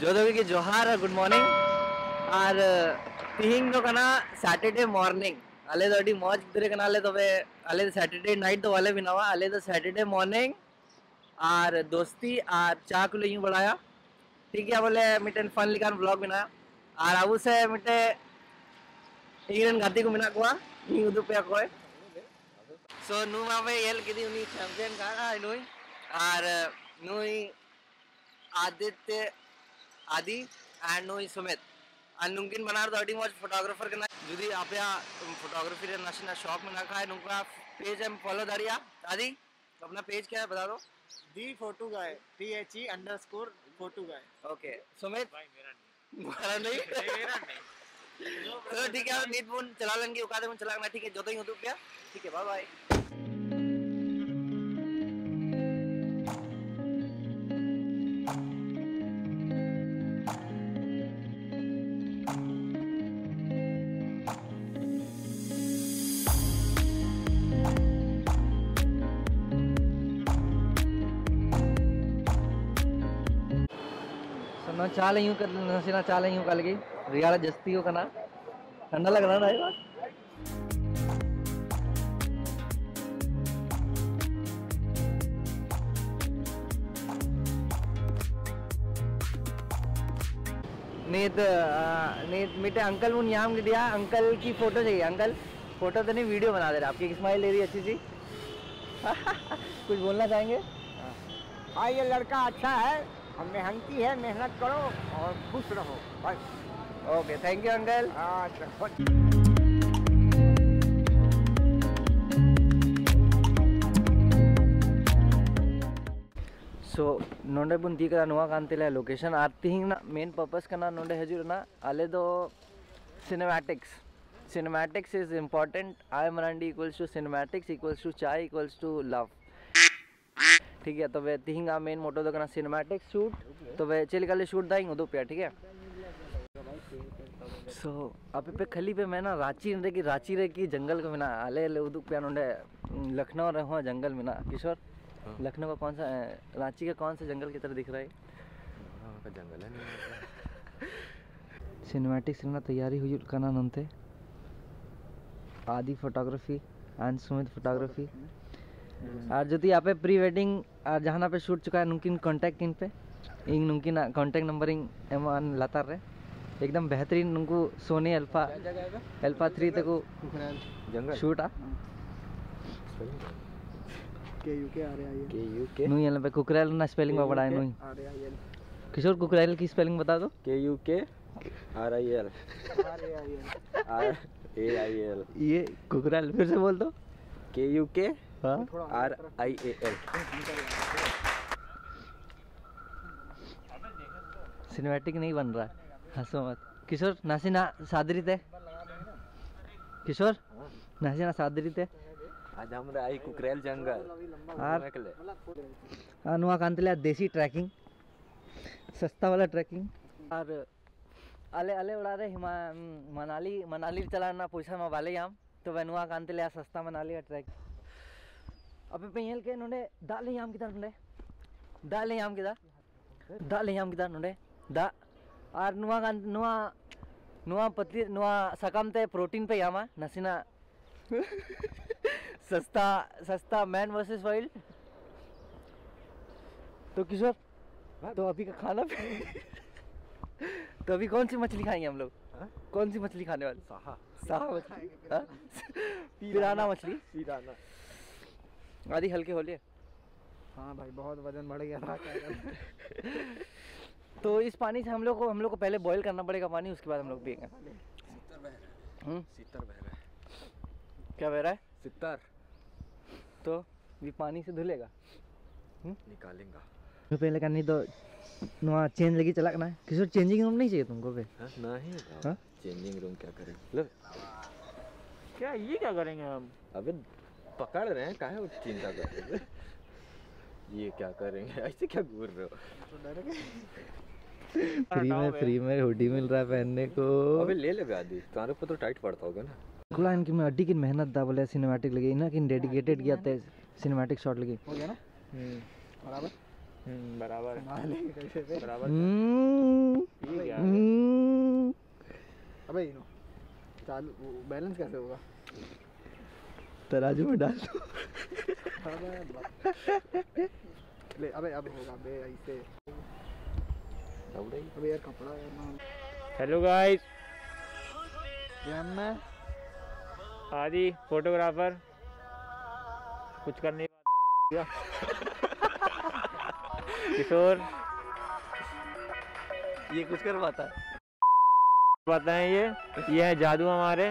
जोधवी की जोहार good morning और, तीन दो तो कना सैटरडे मॉर्निंग ಅಲೆದ ಅಡಿ ಮೋಜ್ ಬಿದ್ರೆ ಕನ ಅಲೆದವೆ ಅಲೆದ ಸ್ಯಾಟರ್ಡೆ ನೈಟ್ ದೋ ಅಲೆ ಬಿನವ ಅಲೆದ सैटरडे मॉर्निंग और दोस्ती और चाक लो यूँ बढ़ाया। ठीक है, बोले, मिटे फन लिखान ब्लॉग बिना और अब से मिटे इंग्लैंड गाती को मिना कोआ नी उदु पे कोए सो नु मावे एल किदी उनी चैंपियन का, आ नुई और नुई आदित्य आदि एंड नुई सुमित और नुकिन बनार तो अड़ी मौज फोटोग्राफर के जुदी आप फोटोग्राफी रे नाशिना शॉप में रखा है नुका पेज हम फॉलो दारिया। आदि अपना पेज क्या है बता दो। The photo guy T H E underscore photo guy. Okay Sumit भाई मेरा नहीं नहीं? मेरा नहीं। तो ठीक है नीट फ़ोन चला लेंगे उकादे फ़ोन चलाना ठीक है जो तो ही उदुप गया ठीक है बाय बाय सुनो चाल यूँ कर नसीना चाल यूँ कल गई रियाला जस्ती हो कना ठंडा लग रहा है नीत नीत मिटे अंकल मुन याम दिया अंकल की फ़ोटो चाहिए? अंकल, फ़ोटो तो नहीं, वीडियो बना दे रहे। आपकी स्माइल ले रही अच्छी सी। कुछ बोलना चाहेंगे? हाँ ये लड़का अच्छा है। हम मेहनती है मेहनत करो और खुश रहो। बस ओके थैंक यू अंकल हाँ सो नोंडे बुन दी कदा नोआ कान तेला लोकेशन आर तिहिंग ना मेन पर्पस कना नोंडे हजू ना आले दो cinematics cinematics is important I Marandi equals to cinematics equals to chai equals to ठीक है तो वे तिहिंग आ मेन मोटो दो कना सिनेमैटिक्स शूट तो वे चल काले शूट दाइंग उदो पिया ठीक है? सो अभी पे खली पे मैं ना रांची रे की रांची रे की जंगल को मिना आले आले उदुक पिया नोंडे लखनऊ रे हो जंगल मिना। किशोर लखनऊ का कौन सा रांची का कौन सा जंगल की तरह दिख रहा है? जंगल है सिनेमैटिक सिनेमा तैयारी हुई करना नंते आदि फोटोग्राफी एंड सुमित फोटोग्राफी और जो यहाँ पे प्री वेडिंग और जहाँ पे शूट चुका है नुकिन कांटेक्ट इन पे। इन नुकिन कांटेक्ट नंबर इन एम लातार रे। एकदम बेहतरीन नुकु सोनी अल्फ़ा अल्फ़ा थ्री तक शूट आ। के यू के आ रहे हैं के यू के नुई यहाँ पे कुकरेल ना स्पेलिंग में पढ़ाए हैं किशोर कुकरेल की स्पेलिंग बता दो। K U K R I L R A I L ये कुकरेल फिर से बोल दो। के यू के हाँ R I A L cinematic नहीं बन रहा। है हंसो मत। किशोर नासी ना सादरी थे। किशोर नासी ना सादरी थे। आज हमरा आई कुकरेल जंगल। आर। अनुआ कांतले देसी ट्रैकिंग। सस्ता वाला ट्रैकिंग। और अले अले उड़ा रहे हिमा मनाली मनाली चलाना पूछा मैं वाले याम। तो वनुआ कांतले सस्ता मनाली का पे येल के नोंडे दाले याम किधर नोंडे दाले याम किधर दाले याम किधर नोंडे दा और नुआ कान नुआ नुआ पतली नुआ सकाम ते प्रोटीन पे यामा नसीना सस्ता सस्ता मैन वर्सेस वाइल्ड। तो किशोर तो अभी का खाना भी तो अभी कौन सी मछली खाएँगे हम लोग? हाँ? कौन सी मछली खाने वाले? साहा। साहा मछली। हाँ? पिराना मछली। पिराना। आदि हल्के होलिए हाँ भाई बहुत वज़न बढ़ गया था। तो इस पानी से हम लोग को हम लोग को पहले बॉईल करना पड़ेगा पानी उसके बाद हम लोग पिएँगे हम्म? सितर बह रहा है। क्या बह रहा है? सितर। तो ये पानी से धुलेगा। निकालेंगा। तो पहले करनी तो नुआ चेंज लगी चला करना है किशोर चेंजिंग रूम नहीं चाहिए तुमको पे हाँ नहीं हाँ? चेंजिंग रूम क्या करें? लो। क्या ये क्या करेंगे हम? अबे पकड़ रहे हैं काहे चिंता कर रहे हो? ये क्या करेंगे? ऐसे क्या घूर रहे हो? डर गए फ्री में फ्री में हुडी मिल रहा है पहनने को। अबे ले ले आदि तुम्हारे ऊपर तो टाइट पड़ता होगा ना। खुला इनकी मैं अड्डी की मेहनत दा बोले सिनेमैटिक लगी। ना कि डेडिकेटेड किया थे सिनेमैटिक शॉट लगी। हो गया ना? बराबर? बराबर। कैसे? से बराबर। हम्म, अबे इनो चालू बैलेंस कैसे होगा? तराजू में डाल दो। अबे ले अबे अब होगा बे ऐसे। अबे यार कपड़ा यार ना हेलो गाइस गेम में? आदि फोटोग्राफर कुछ कर नहीं किशोर। ये कुछ कर पाता है। पता है ये ये है जादू हमारे।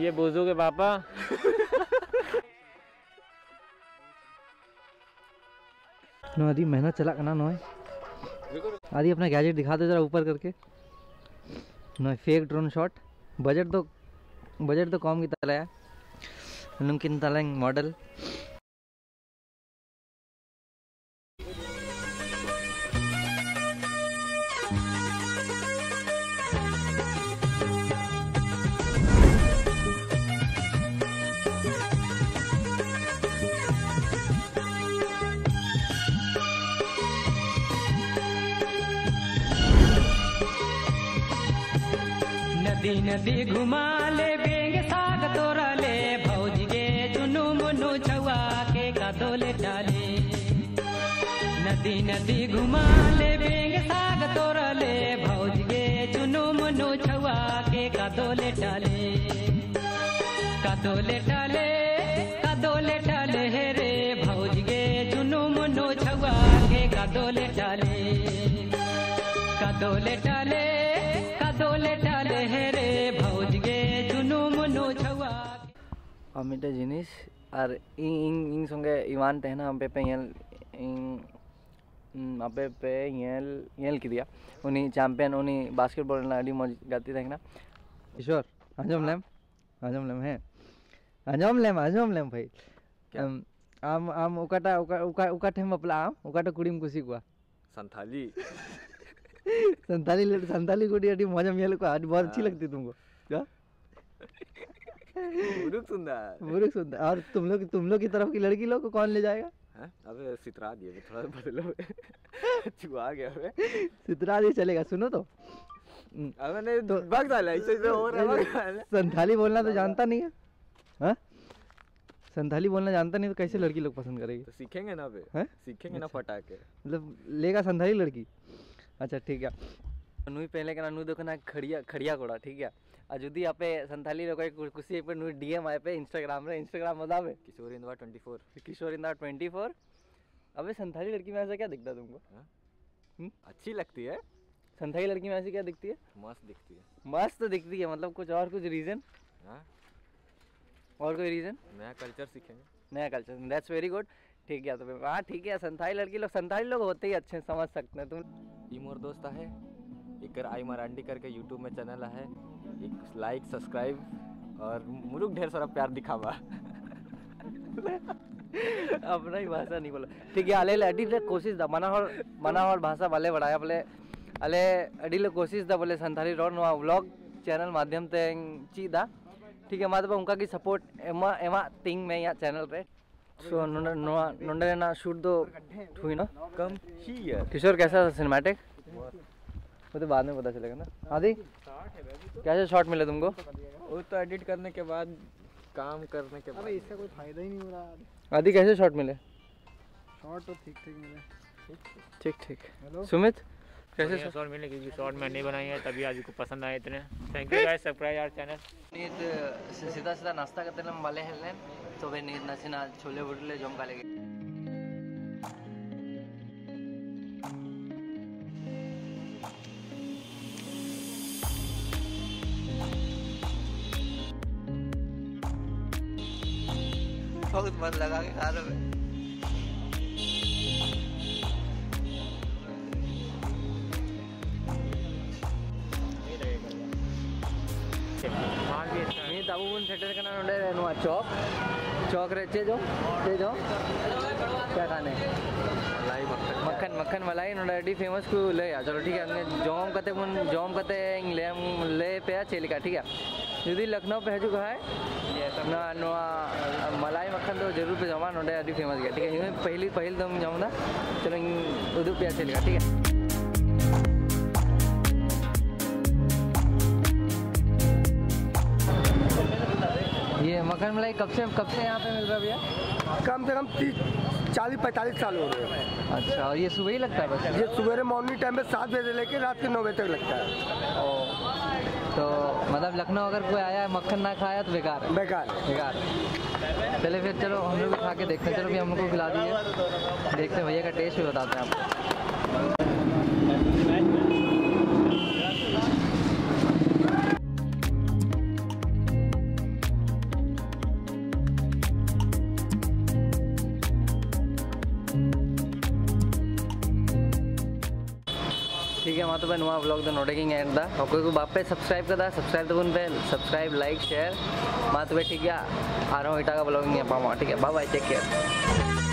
ये बोजू के पापा। आदि, मेहनत चला करना, नो आदि, अपना गैजेट दिखा दो जरा ऊपर करके। No fake drone shot budget तो बजट तो कम की तला है। नमकीन तला मॉडल नदी नदी घुमा ले बेंग साग तोरा ले भौज गे चुनु मुनु छुआ के कदोले डाले। नदी नदी घुमा ले बेंग साग तोरा ले भौज गे चुनु मुनु छुआ के कदोले डाले। कदोले डाले कदोले डाले रे। भौज गे चुनु मुनु छुआ के कदोले डाले। कदोले डाले। मिटे जिनिस और इन इन इन संगे इवान तेना आप पे येल पे येल बास्केटबॉल मज गाती ईश्वर आज़म लेम अंजम लेम है। अंजम लेम अंजम लेम भाई। आम आम उकाटा उका उका उकाटे मपला आम संथाली। संथाली संथाली कुड़ी मज़ा मेल को आज बहुत अच्छी हाँ। लगती तुमको। मुरुक सुंदर बुरुक सुनता और तुम लोग तुम लोग की तरफ़ की लड़की लोग को कौन ले जाएगा? हैं? अबे सितरा दिए थोड़ा बदलो। चुआ गया बे सितरा नहीं चलेगा सुनो तो। अब मैंने भाग डाला ऐसे ऐसे हो रहा है संथाली बोलना तो जानता नहीं है। हाँ? संथाली बोलना जानता नहीं तो कैसे लड़की लोग पसंद करेगी? तो सीखेंगे ना बे हैं? सीखेंगे ना अच्छा। फटाके। मतलब लेगा संथाली लड़की? अच्छा ठीक है। नुई पहले का नु देखो ना खड़िया खड़िया कोड़ा ठीक है? और जुदी यहाँ पे संथाली लोग कु- कुछ पे नु डीएम आए पे इंस्टाग्राम रे इंस्टाग्राम मज़ा पे किशोर इंदवा ट्वेंटी फोर किशोर इंदा ट्वेंटी फोर अबे संथाली लड़की में ऐसा क्या दिखता है तुमको? अच्छी लगती है? संथाली लड़की में ऐसी क्या दिखती है? मस्त दिखती है। मस्त तो दिखती है मतलब कुछ और कुछ रीजन हाँ? और कोई रीजन नया कल्चर सीखेंगे। नया कल्चर दैट्स वेरी गुड ठीक है तो हाँ ठीक है संथाली लड़की लोग संथाली लोग होते ही अच्छे समझ सकते हैं तुम। ई मोर दोस्त है। एक आई मरांडी करके यूट्यूब में चैनल है। एक लाइक सब्सक्राइब और मुरुक ढेर सारा प्यार दिखावा। अपना ही भाषा नहीं बोला। ठीक है अले अडी ले कोशिश दा मना और मना और भाषा वाले बढ़ाया बोले। अले अडी ले कोशिश दा बोले संथाली रोड नो व्लॉग चैनल माध्यम ते ची दा। ठीक है माधव उनका की सपोर्ट एमा एमा थिंग में या चैनल पे। सो नोंडे ना शूट दो हुई ना? कम किशोर कैसा था सिनेमैटिक वो तो बाद में पता चलेगा ना। आदि कैसे शॉट मिले तुमको? वो तो एडिट करने के बाद काम करने के बाद। अबे इसका कोई फ़ायदा ही नहीं हो रहा। आदि कैसे शॉट मिले? शॉर्ट तो ठीक ठीक मिले। ठीक ठीक। हेलो सुमित कैसे शॉर्ट मिले क्योंकि शॉर्ट मैंने बनाई है तभी आज को पसंद आए इतने। Thank you guys subscribe our channel NEET सीधा सीधा नाश्ता करते हम वाले हेलने तो वे नीट नसीना छोले भटूरे जम का। लेके बहुत मन लगा के खा रहे हैं माल भी अच्छा है मी दाबूबून थिएटर का नाम रहनु चौक चौक रे चे जो चे जो क्या खाने? मलाई मक्खन। मक्खन मक्खन मलाई नोड़ा फ़ेमस को ले आ। चलो ठीक है हमने जॉम कते मुन जॉम कते ले ले पे आ चेलिका ठीक है? यदि लखनऊ पे हजू है? ना नो मलाई मक्खन तो ज़रूर पे जमा नोड़े अभी फ़ेमस गया ठीक है? पहली पहली दम जाऊँ ना चलो उधर पे आ चलेगा ठीक है? मक्खन मलाई कब से कब से यहाँ पे मिल रहा है भैया? कम से कम तीस चालीस पैंतालीस साल हो रहे हैं। अच्छा और ये सुबह ही लगता है बस? ये सुबह मॉर्निंग टाइम में सात बजे से लेकर रात के नौ बजे तक लगता है। तो मतलब लखनऊ अगर कोई आया है मक्खन ना खाया तो बेकार है? बेकार बेकार चले फिर चलो हम लोग भी खा के देखते हैं। चलो भी हम लोग को खिला दिए। देखते हैं भैया का टेस्ट भी बताते हैं आपको। ठीक है नुआ बहन वहाँ ब्लॉग द नोटिंग एंड दा कोई को बाप पे सब्सक्राइब कर दा सब्सक्राइब तो उन पे सब्सक्राइब लाइक शेयर मात बे ठीक है, आ हूँ इटा का ब्लॉगिंग है पामा ठीक है बाय टेक केयर